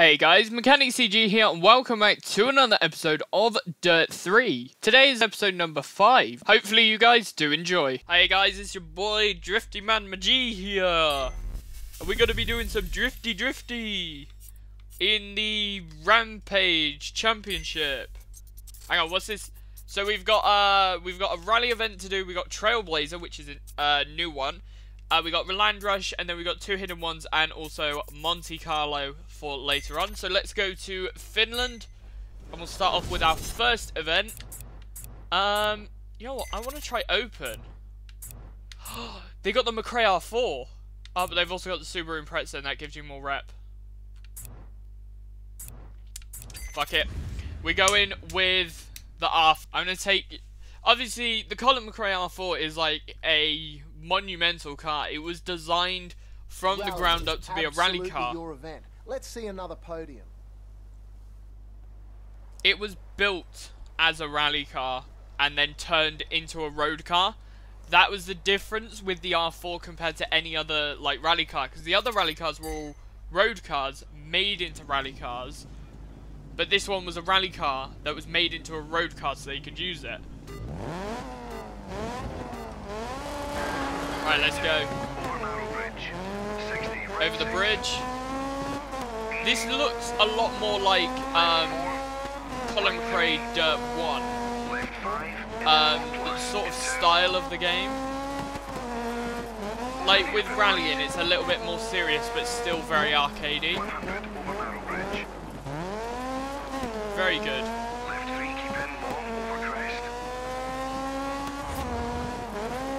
Hey guys, Mechanic CG here, and welcome back to another episode of Dirt 3. Today is episode number 5. Hopefully you guys do enjoy. Hey guys, it's your boy Drifty Man Maji here. And we're gonna be doing some drifty drifty in the Rampage Championship. Hang on, what's this? So we've got uh we've got a rally event to do. We got Trailblazer, which is a uh, new one. Uh, we got Land Rush, and then we got two hidden ones, and also Monte Carlo for later on. So let's go to Finland, and we'll start off with our first event. Um, you know what? I want to try Open. they got the McRae R4. Oh, but they've also got the Subaru Impreza, and that gives you more rep. Fuck it. We go in with the R. I'm gonna take. Obviously, the Colin McRae R4 is like a monumental car. It was designed from rally the ground up to be a rally car. Let's see another podium. It was built as a rally car and then turned into a road car. That was the difference with the R4 compared to any other like rally car because the other rally cars were all road cars made into rally cars. But this one was a rally car that was made into a road car so they could use it. Right, let's go. Over the bridge. This looks a lot more like um, Colin McRae Dirt 1. Um, the sort of style of the game. Like with rallying, it's a little bit more serious, but still very arcadey. Very good.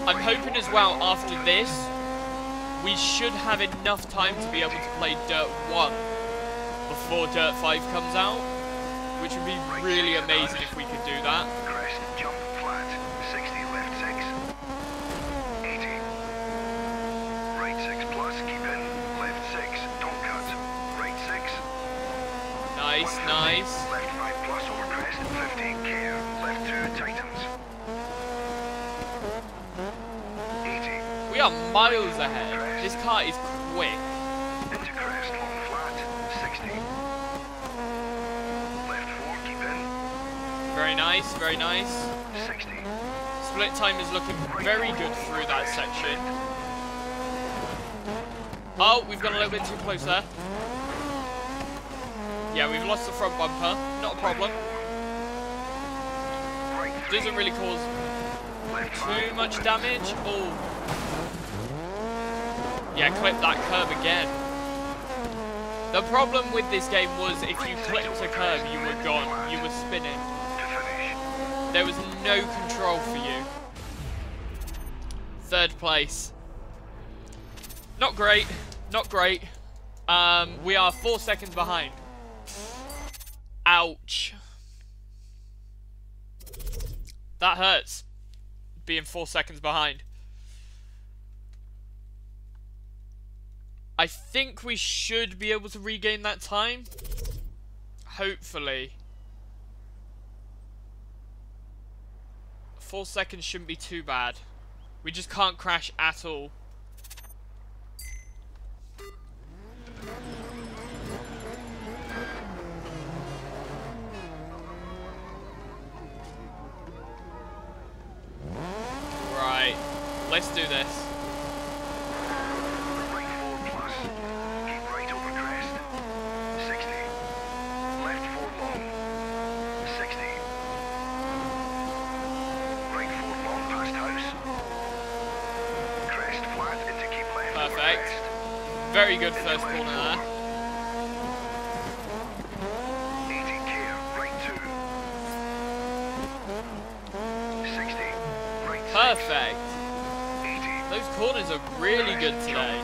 I'm hoping as well after this, we should have enough time to be able to play Dirt 1 before Dirt 5 comes out, which would be really amazing if we could do that. Nice, nice. Left 5 plus over crest, 15 care. Left 2 tightens. 80. We are miles ahead. This car is quick. Into crest, long flat, 60. Left 4, keep in. Very nice, very nice. 60. Split time is looking very good through that section. Oh, we've gone a little bit too close there. Yeah, we've lost the front bumper. Not a problem. Doesn't really cause too much damage. Oh. Yeah, clip that curb again. The problem with this game was if you clipped a curb, you were gone. You were spinning. To finish. There was no control for you. Third place. Not great. Not great. Um, we are four seconds behind. Ouch. That hurts. Being four seconds behind. I think we should be able to regain that time. Hopefully. Four seconds shouldn't be too bad. We just can't crash at all. Right. Let's do this. Very good first corner there. 80 care, right 2. 60. Right 6. Perfect. Those corners are really good today.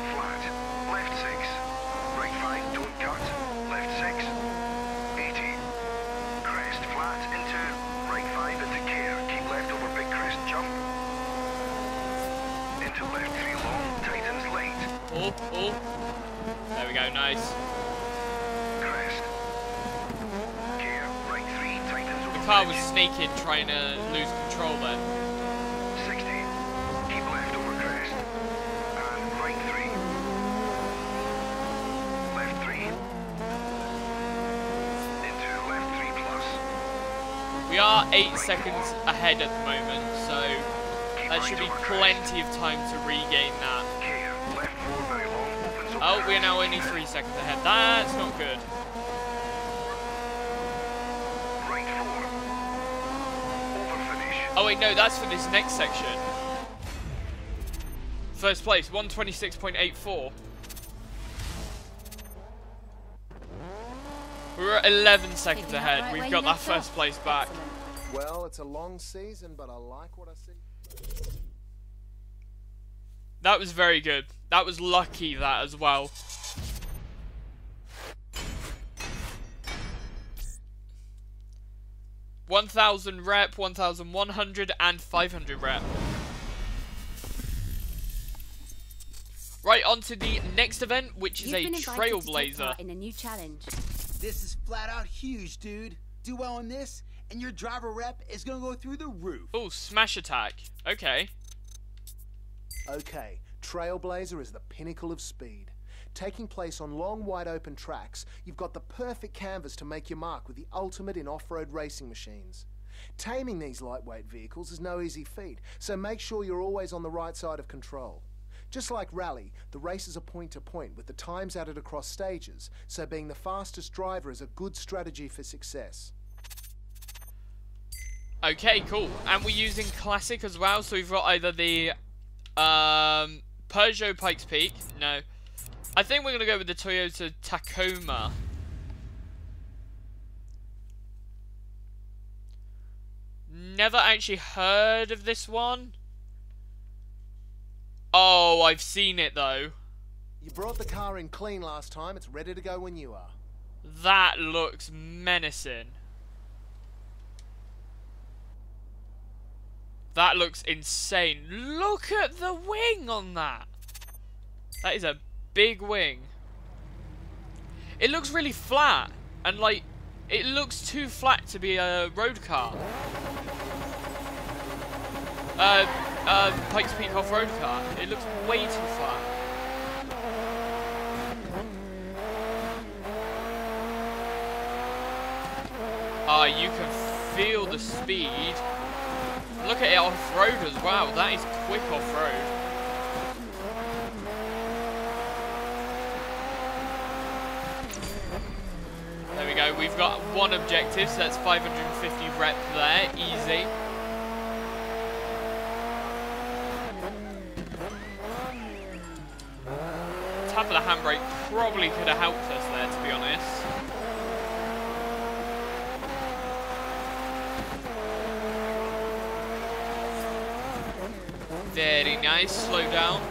The car was sneaking, trying to lose control then. 60. Keep left over crest. And right three. Left three. Into left three plus. We are eight seconds ahead at the moment, so there that should be plenty of time to regain that. Oh, we're now only three seconds ahead. That's not good. Right four. Over finish. Oh wait, no, that's for this next section. First place, 126.84. We're at 11 seconds ahead. We've got that first place back. Well, it's a long season, but I like what I see. That was very good. That was lucky, that as well. One thousand rep, one thousand one hundred, and five hundred rep. Right, on to the next event, which is You've a been invited to take trailblazer. part in a new challenge. This is flat out huge, dude. Do well on this, and your driver rep is gonna go through the roof. Oh, smash attack. Okay. Okay, Trailblazer is the pinnacle of speed. Taking place on long, wide open tracks, you've got the perfect canvas to make your mark with the ultimate in off road racing machines. Taming these lightweight vehicles is no easy feat, so make sure you're always on the right side of control. Just like Rally, the races are point to point with the times added across stages, so being the fastest driver is a good strategy for success. Okay, cool. And we're using classic as well, so we've got either the um, Peugeot Pikes Peak. No. I think we're going to go with the Toyota Tacoma. Never actually heard of this one. Oh, I've seen it though. You brought the car in clean last time, it's ready to go when you are. That looks menacing. That looks insane. Look at the wing on that. That is a big wing. It looks really flat. And like, it looks too flat to be a road car. Uh, uh, Pikes Peak off-road car. It looks way too flat. Ah, you can feel the speed. Look at it off-road as well. That is quick off-road. There we go. We've got one objective, so that's 550 rep there. Easy. Tap of the handbrake probably could have helped us there, to be honest. Very nice. Slow down.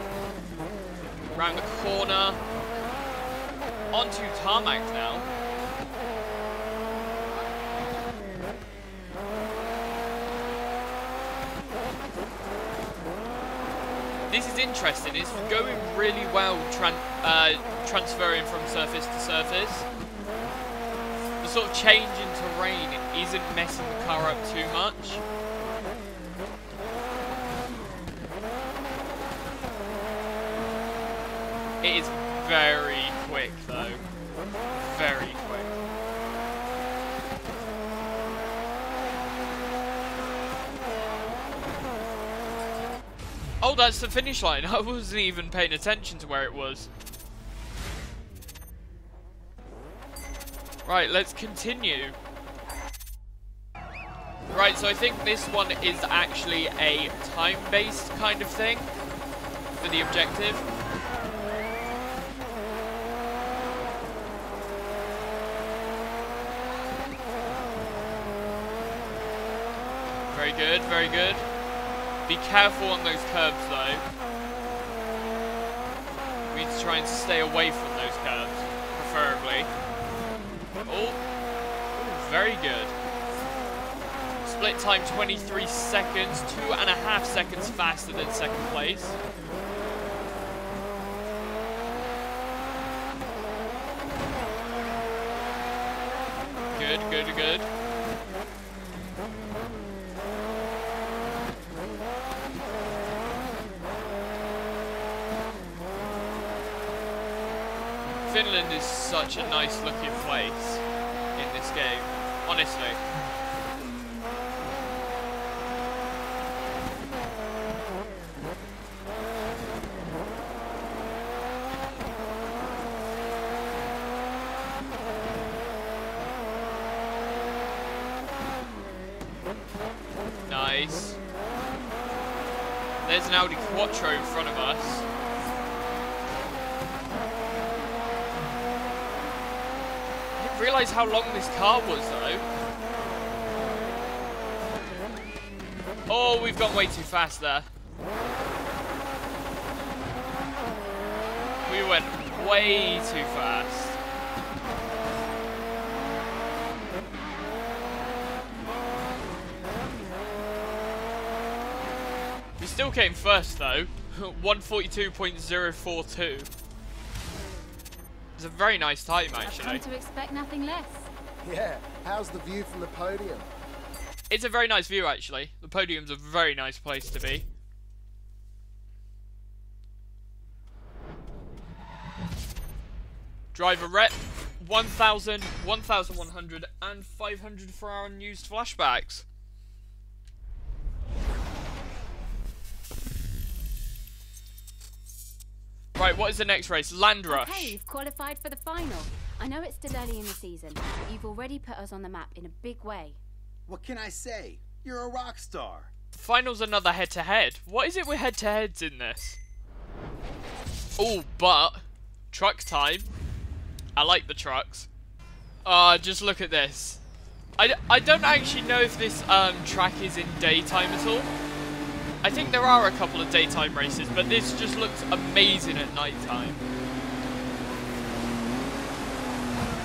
Round the corner. Onto tarmac now. This is interesting. It's going really well tran uh, transferring from surface to surface. The sort of change in terrain isn't messing the car up too much. It is very quick though. Very quick. Oh, that's the finish line. I wasn't even paying attention to where it was. Right, let's continue. Right, so I think this one is actually a time-based kind of thing for the objective. Very good, very good. Be careful on those curbs though. We need to try and stay away from those curbs, preferably. Oh, very good. Split time 23 seconds, two and a half seconds faster than second place. such a nice looking place in this game, honestly. Nice. There's an Audi Quattro in front of us. Realise how long this car was though. Oh, we've gone way too fast there. We went way too fast. We still came first though. 142.042. It's a very nice time I've actually. come to expect nothing less. Yeah, how's the view from the podium? It's a very nice view actually. The podium's a very nice place to be. Driver rep 1000, 1100 and 500 for our unused flashbacks. Right, what is the next race? Land Rush. Okay, you've qualified for the final. I know it's still early in the season, but you've already put us on the map in a big way. What can I say? You're a rock star. The Final's another head-to-head. What is it with head-to-heads in this? Oh, but truck time. I like the trucks. Uh, just look at this. I, I don't actually know if this um, track is in daytime at all. I think there are a couple of daytime races, but this just looks amazing at nighttime.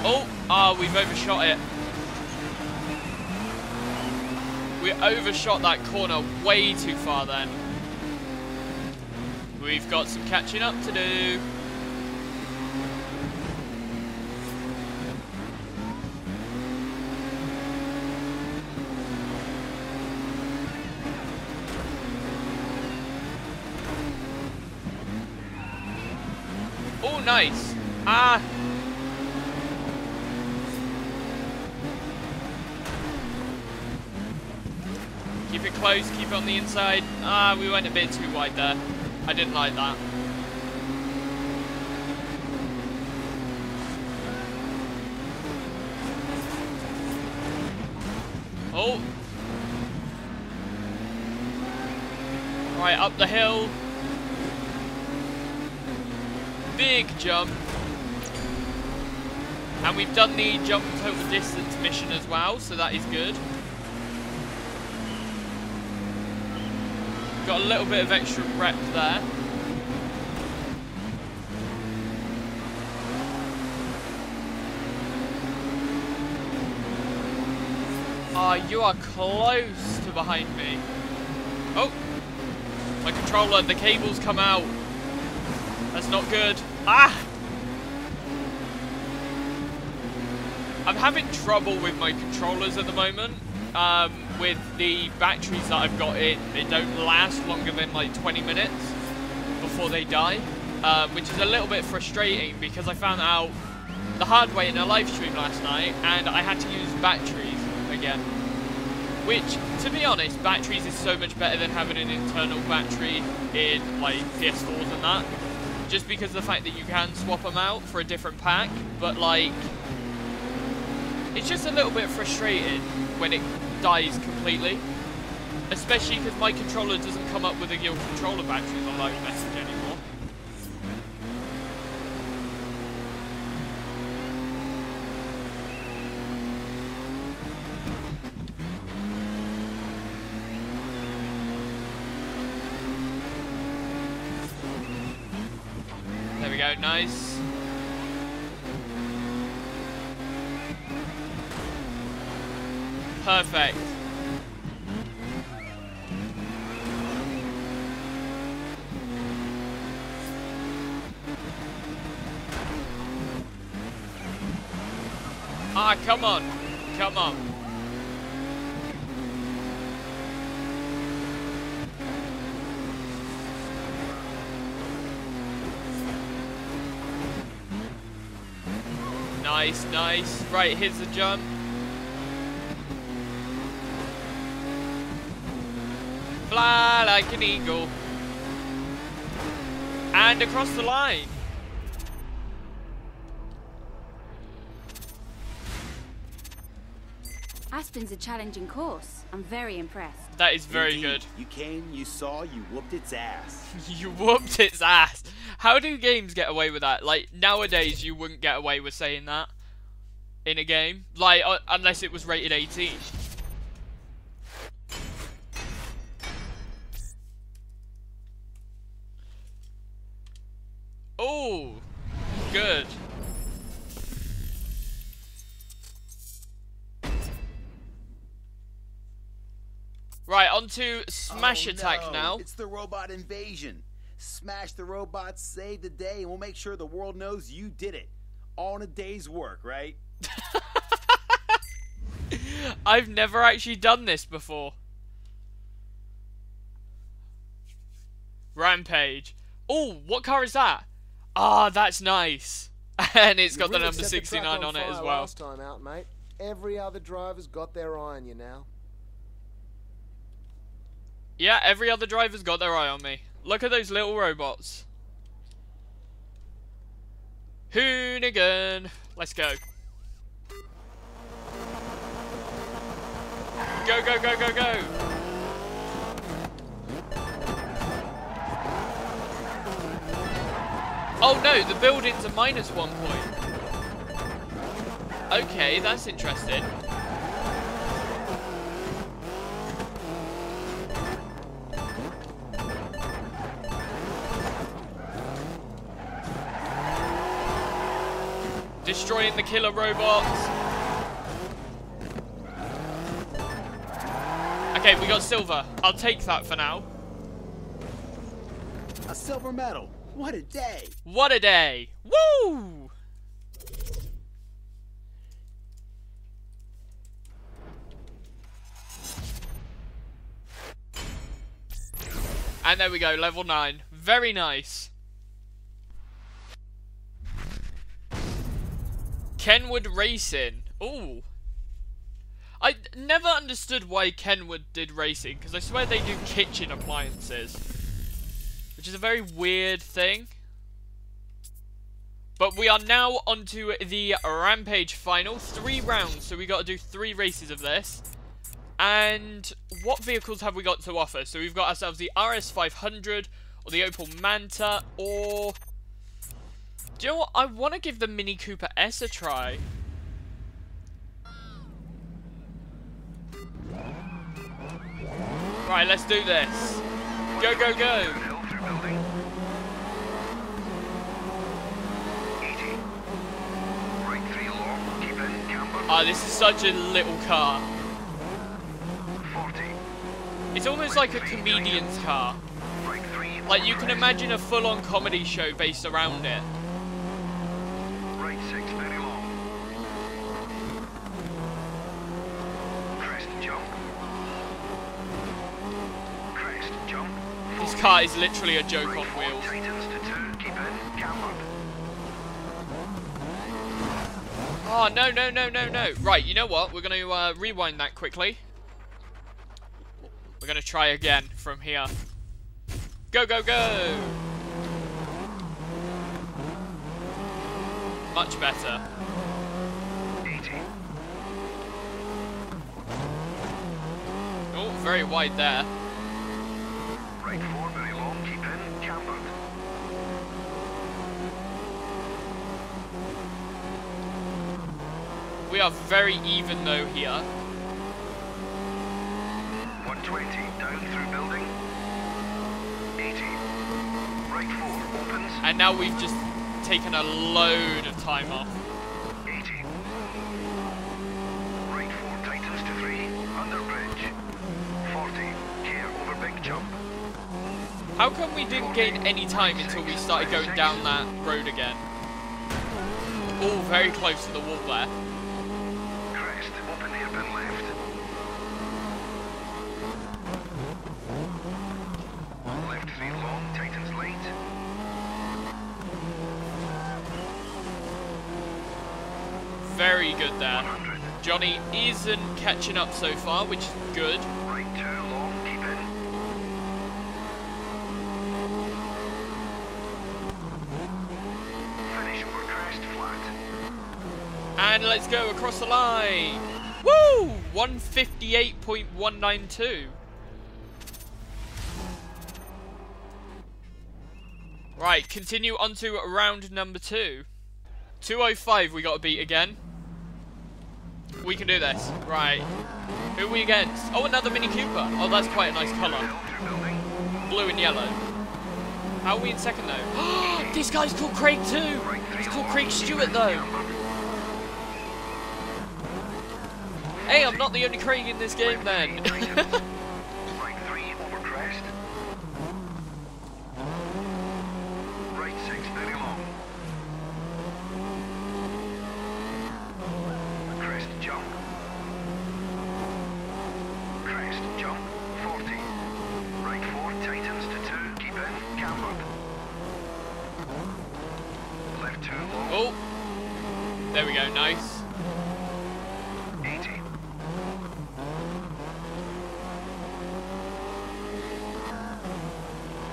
Oh, ah, we've overshot it. We overshot that corner way too far then. We've got some catching up to do. Oh, nice. Ah. Keep it close, keep it on the inside. Ah, we went a bit too wide there. I didn't like that. Oh. Right, up the hill. Big jump. And we've done the jump total distance mission as well, so that is good. Got a little bit of extra rep there. Ah, you are close to behind me. Oh! My controller, the cable's come out. That's not good. Ah! I'm having trouble with my controllers at the moment. Um, with the batteries that I've got in, they don't last longer than like 20 minutes before they die, um, which is a little bit frustrating because I found out the hard way in a live stream last night and I had to use batteries again. Which, to be honest, batteries is so much better than having an internal battery in like PS4s and that. Just because of the fact that you can swap them out for a different pack, but like, it's just a little bit frustrating when it dies completely. Especially because my controller doesn't come up with a Guild controller battery, live message anymore. There we go, nice. Perfect. Ah, come on. Come on. Nice, nice. Right, here's the jump. Fly like an eagle. And across the line. Aspen's a challenging course. I'm very impressed. That is very Indeed. good. You came, you saw, you whooped its ass. you whooped its ass. How do games get away with that? Like nowadays, you wouldn't get away with saying that in a game, like uh, unless it was rated 18. Oh, good. Right, on to Smash Oh, Attack no. now. It's the robot invasion. Smash the robots, save the day, and we'll make sure the world knows you did it. All in a day's work, right? I've never actually done this before. Rampage. Oh, what car is that? Ah, that's nice. and it's got You the really number set the track 69 on it as well. Last time out, mate. Every other driver's got their eye on you now. Yeah, every other driver's got their eye on me. Look at those little robots. Hoonigan. Let's go. Go, go, go, go, go. Oh no, the building's a minus one point. Okay, that's interesting. Destroying the killer robots. Okay, we got silver. I'll take that for now. A silver medal. What a day. What a day! Woo! And there we go, level 9. Very nice. Kenwood Racing. Ooh. I never understood why Kenwood did racing, because I swear they do kitchen appliances. Which is a very weird thing. But we are now onto the Rampage final. Three rounds, so we got to do three races of this. And what vehicles have we got to offer? So we've got ourselves the RS500, or the Opel Manta, or... Do you know what? I want to give the Mini Cooper S a try. Right, let's do this. Go, go, go. Hill through building. 80. Right three long, keep in, camber. Ah, this is such a little car. It's almost like a comedian's car. Like you can imagine a full-on comedy show based around it. Right six, very long. Crest jump. Crest jump. This 40. Car is literally a joke on wheels. Oh, no, no, no, no, no. Right, you know what? We're going to uh, rewind that quickly. We're going to try again from here. Go, go, go! Much better. Oh, very wide there. Right four, very long, keep in, cambered. We are very even though here. 120, down through building. 80. Right four, opens. And now we've just taken a load of time off. 80. Right four, tightens to three, under bridge. 40, care over big jump. How come we didn't gain any time until we started going down that road again? Oh, very close to the wall there. Crest, open hairpin left. Left three long, tightens late. Very good there. 100. Johnny isn't catching up so far, which is good. Right. And let's go across the line. Woo! 158.192. Right, continue on to round number two. 205 we got to beat again. We can do this. Right. Who are we against? Oh, another Mini Cooper. Oh, that's quite a nice colour. Blue and yellow. How are we in second though? this guy's called Craig too! He's called Craig Stewart though! Hey, I'm not the only Craig in this game then! Right three over crest. Right six very long. Crest jump. Crest jump. 40. Right four tightens to two. Keep in. Cambered. Left two long. oh! There we go, nice. 80.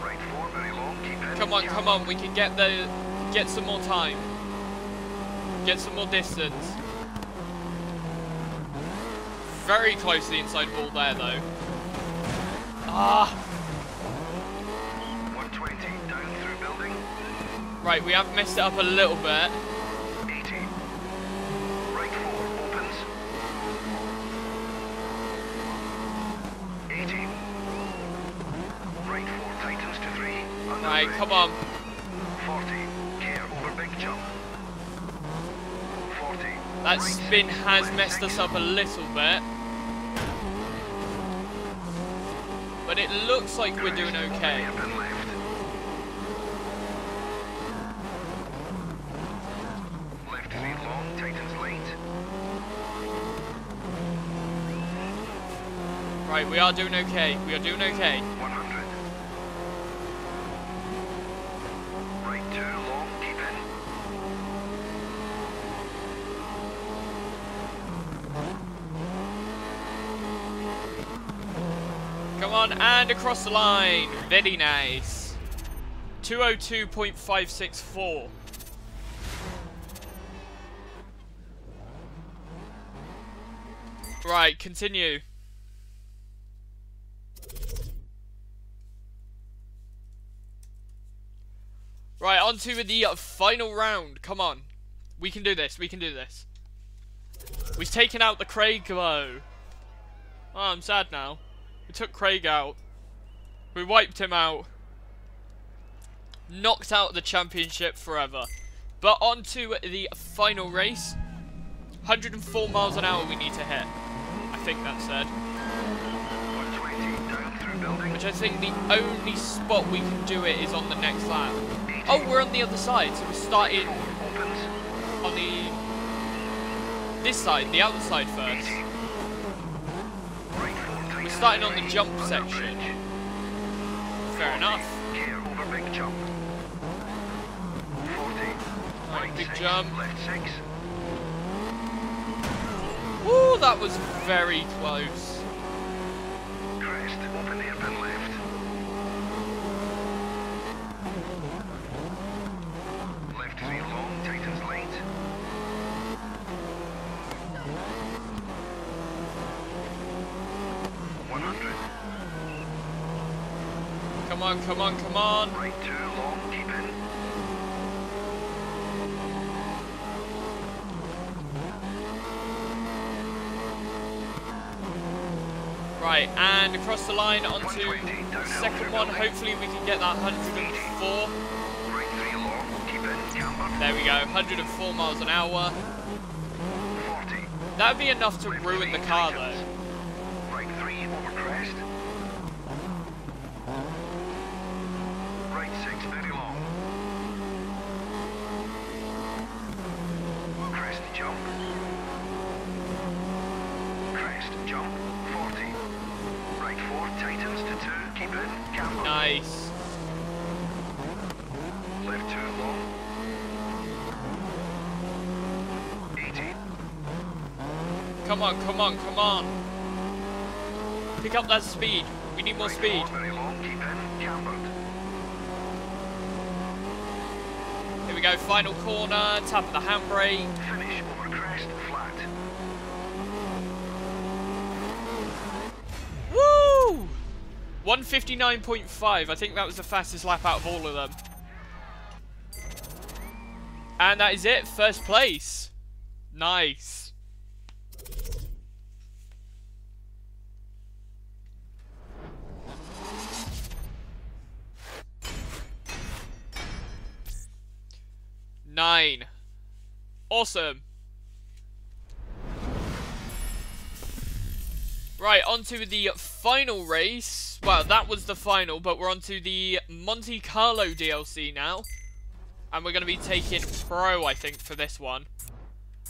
Right four very long. Keep in. Come on, come on, we can get the... Get some more time. Get some more distance. Very close to the inside wall there though. Ah! 120. Down through building. Right, we have messed it up a little bit. 80. Right four opens. 80. Right four tightens to three. Come on. 40. Care over big jump. 40. That spin has messed us up a little bit. But it looks like we're doing okay. hairpin left. Left three long, tightens late. Right, we are doing okay. We are doing okay. 100. Right two long, keep in. Come on, and across the line. Very nice. 202.564. Right, continue. Right, on to the final round. Come on. We can do this. We can do this. We've taken out the Craig. Oh, I'm sad now. We took Craig out. We wiped him out. Knocked out the championship forever. But on to the final race. 104 miles an hour we need to hit. I think that said. 120, down through building. Which I think the only spot we can do it is on the next lap. Oh, we're on the other side, so we're starting on the... This side, the outside first. Starting on the jump section. Fair enough. Big jump. 40. Right, big jump. Six. Woo, that was very close. Crest, open hairpin left. Left three long, tightens late. One hundred. Come on, come on. Right two long, keep in. Right, and across the line onto the second one. Hopefully we can get that 104. Right three long, keep in. Camber. There we go, 104 miles an hour. That'd be enough to ruin the car though. Right three over crest. Right six very long. Crest jump. Crest jump. Forty. Right four tightens to two. Keep in. Camber. Nice. Left two long. Eighty. Come on, come on, come on. Pick up that speed. We need more speed. four very long. Keep in. Cambered. Here we go, final corner, tap of the handbrake. Finish over crest flat. 159.5. I think that was the fastest lap out of all of them. And that is it. First place. Nice. Nine. Awesome. Right, on to the final race. Well, that was the final, but we're on to the Monte Carlo DLC now. And we're going to be taking Pro, I think, for this one.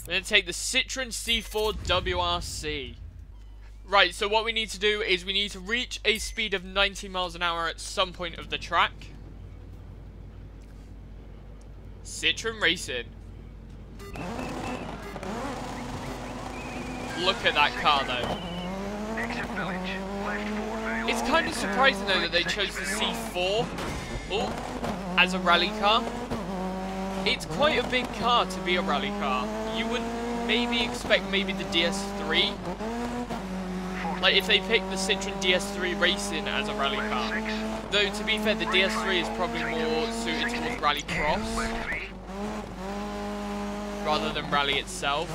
We're going to take the Citroen C4 WRC. Right, so what we need to do is we need to reach a speed of 90 miles an hour at some point of the track. Citroen Racing. Look at that car, though. It's kind of surprising, though, that they chose the. C4 oh, as a rally car. It's quite a big car to be a rally car. You would maybe expect maybe the DS3. Like, if they picked the Citroen DS3 Racing as a rally car. Though, to be fair, the DS3 is probably more suited towards rally cross rather than rally itself.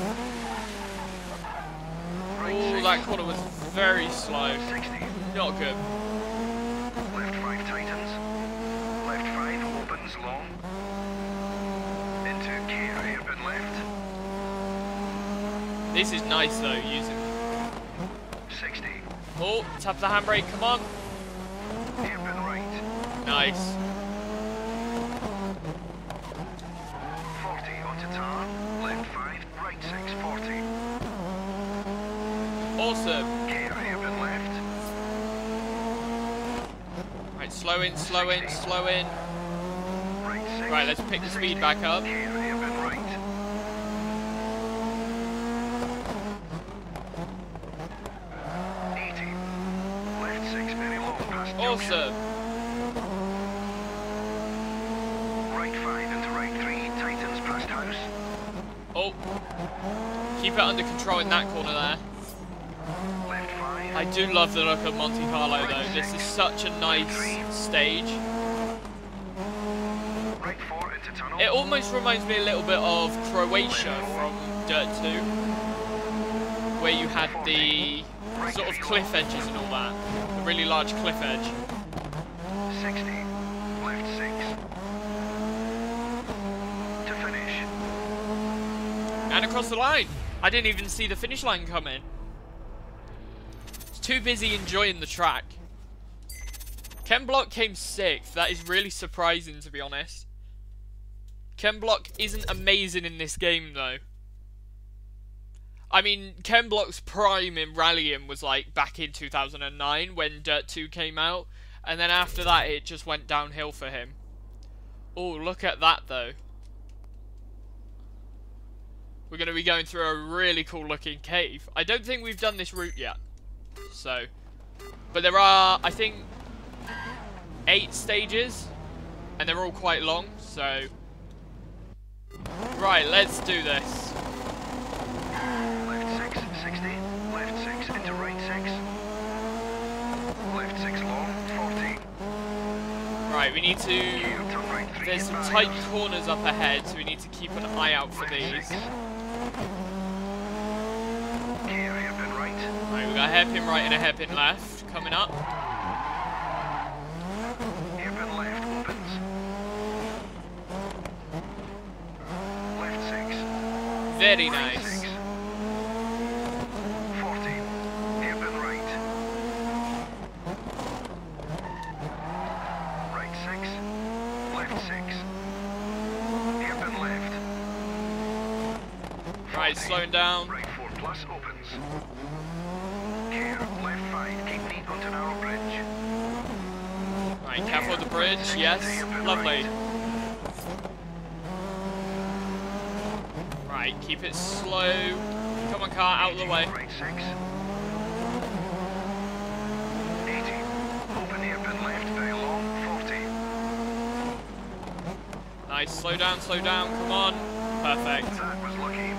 Oh, that corner was very slow. 60. Not good. Left five tightens. Left five opens long. Into K hairpin left. This is nice, though, using... 60. Oh, tap the handbrake, come on. Hairpin right. Nice. 40 onto tar. Left five. Right six. 40. Awesome. K hairpin left. Right, slow in, slow in, slow in. Right let's pick the speed back up. Awesome. Oh. Keep it under control in that corner there. I do love the look of Monte Carlo though. This is such a nice stage. It almost reminds me a little bit of Croatia from Dirt 2. Where you had the sort of cliff edges and all that. The really large cliff edge. 60. Left 6. To finish. And across the line. I didn't even see the finish line come in. Too busy enjoying the track. Ken Block came sixth. That is really surprising to be honest. Ken Block isn't amazing in this game though. I mean, Ken Block's prime in rallying was like back in 2009 when Dirt 2 came out. And then after that it just went downhill for him. Oh, look at that though. We're going to be going through a really cool looking cave. I don't think we've done this route yet. So, but there are, I think, eight stages. And they're all quite long, so. Right, let's do this. Left 6. 60. Left 6 into right 6. Left 6 long. 40. Right, we need to... Here, turn right 3. There's some tight corners up ahead, so we need to keep an eye out for these. 6. Right. We got a hairpin right and a hairpin left coming up. Hairpin left opens. Left 6. Very Right nice. 6. 40. Hairpin right. Right 6. Left 6. Hairpin left. Right, slowing down. Right 4 plus opens. Here, left 5. Keep neat onto narrow bridge. Right, careful with the bridge. Yes, lovely. Right, keep it slow. Come on, car, out of the way. 80. Open hairpin left, very long. 40. Nice, slow down, slow down. Come on. Perfect. That was lucky.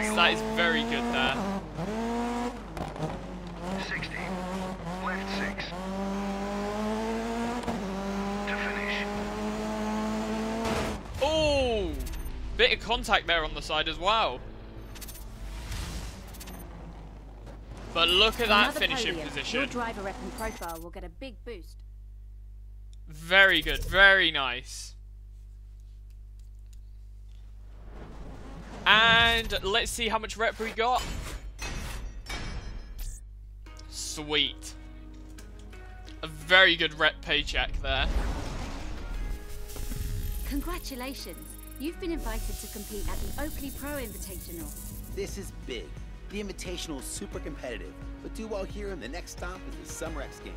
Yes, that is very good there. 60. Left 6. To finish. Oh, bit of contact there on the side as well. But look at that Another finishing podium. Your position. driver rep and profile will get a big boost. Very good, very nice. And let's see how much rep we got. Sweet. A very good rep paycheck there. Congratulations! You've been invited to compete at the Oakley Pro Invitational. This is big. The Invitational is super competitive, but do well here and the next stop is the Summer X Games.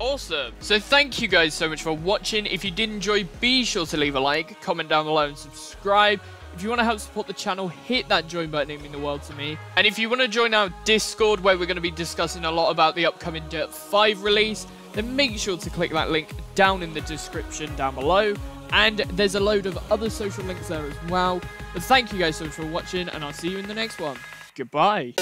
Awesome. So thank you guys so much for watching. If you did enjoy, be sure to leave a like, comment down below and subscribe. If you want to help support the channel, hit that join button, it the world to me. And if you want to join our Discord, where we're going to be discussing a lot about the upcoming Dirt 5 release, then make sure to click that link down in the description down below. And there's a load of other social links there as well. But thank you guys so much for watching, and I'll see you in the next one. Goodbye.